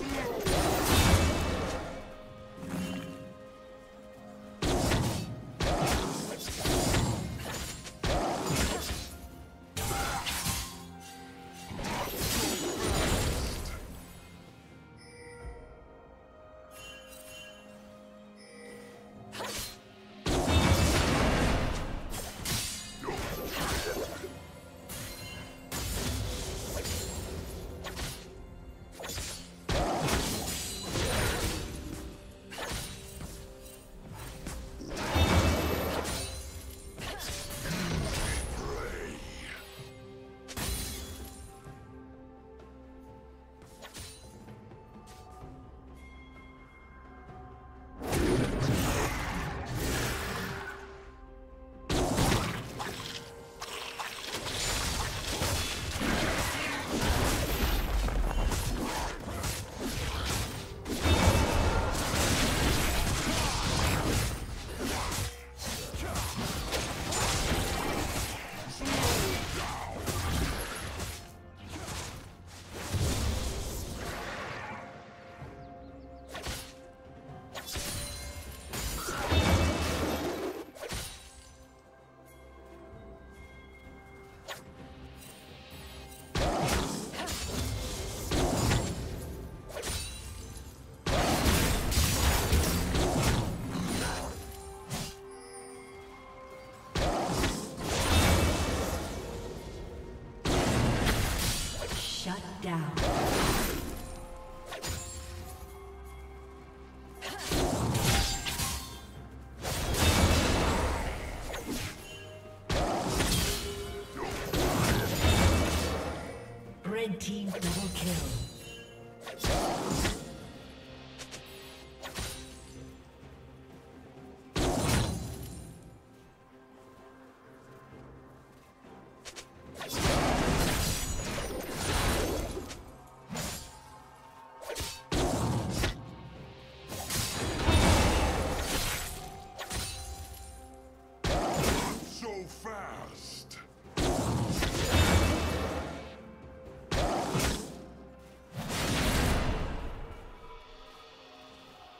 Thank you.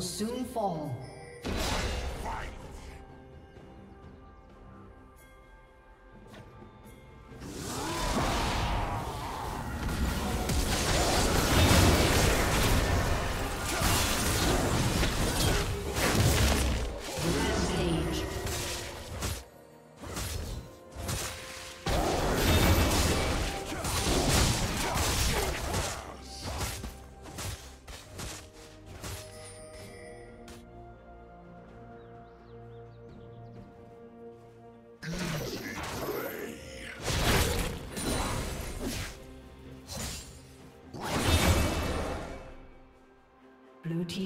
Will soon fall.